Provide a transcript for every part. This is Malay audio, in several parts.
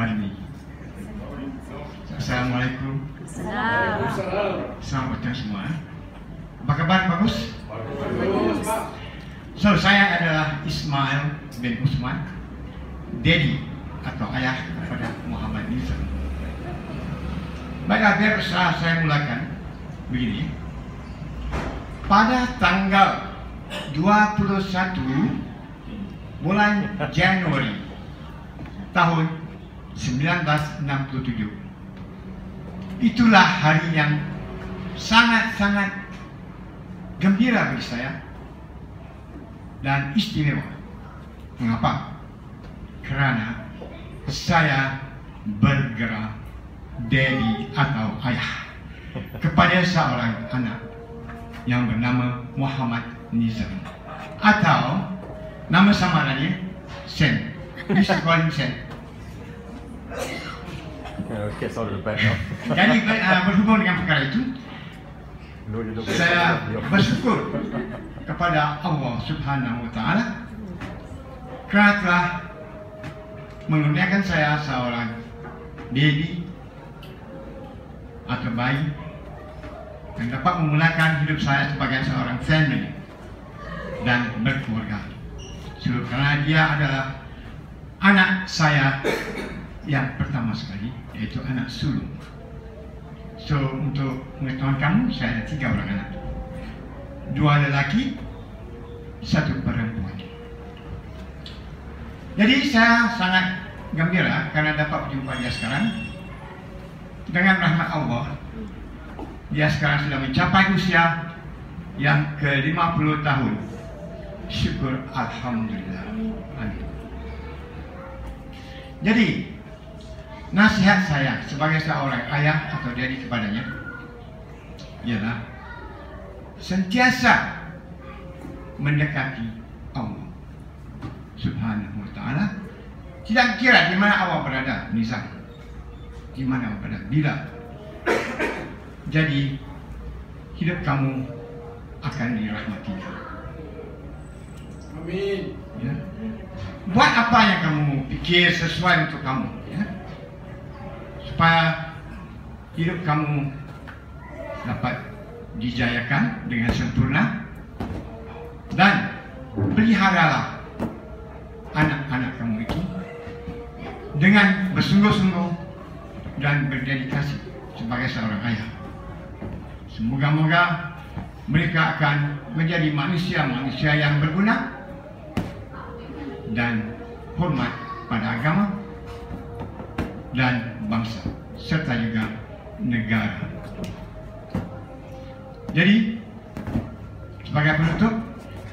Parmi. Assalamualaikum. Salam. Selamat datang semua. Apa kabar? Bagus? So, saya adalah Ismail bin Usman, Daddy atau ayah kepada Muhammad Nizam. Baiklah, biar usaha saya mulakan begini. Pada tanggal 21 bulan Januari tahun 1967 itulah hari yang sangat-sangat gembira bagi saya dan istimewa. Mengapa? Kerana saya bergerak daddy atau ayah kepada seorang anak yang bernama Muhammad Nizam atau nama samarannya Sen. Call him Sen. Uh, gets out of. Jadi uh, berhubung dengan perkara itu, saya bersyukur kepada Allah Subhanahu Wa Taala kerana telah mengurniakan saya seorang baby atau bayi yang dapat memulakan hidup saya sebagai seorang family dan berkeluarga. So, kerana dia adalah anak saya yang pertama sekali, yaitu anak sulung. So untuk pengetahuan kamu, saya ada tiga orang anak. Dua lelaki, satu perempuan. Jadi saya sangat gembira karena dapat berjumpa dia sekarang. Dengan rahmat Allah, dia sekarang sudah mencapai usia yang ke-50 tahun. Syukur Alhamdulillah. Amin. Jadi, nasihat saya sebagai seorang ayah atau daddy kepadanya ialah sentiasa mendekati Allah Subhanahu wa taala tidak kira di mana awak berada Nizam di mana awak berada bila jadi hidup kamu akan dirahmati Amin. ya. buat apa yang kamu fikir sesuai untuk kamu ya. Supaya hidup kamu dapat dijayakan dengan sempurna dan peliharalah anak-anak kamu itu dengan bersungguh-sungguh dan berdedikasi sebagai seorang ayah. Semoga-moga mereka akan menjadi manusia-manusia yang berguna dan hormat pada agama dan bangsa serta juga negara. Jadi sebagai penutup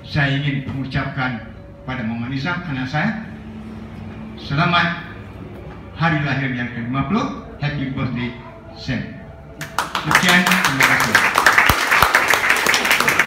saya ingin mengucapkan pada Muhammad Nizam anak saya selamat hari lahir yang ke-50 happy birthday Sam. Sekian terima kasih.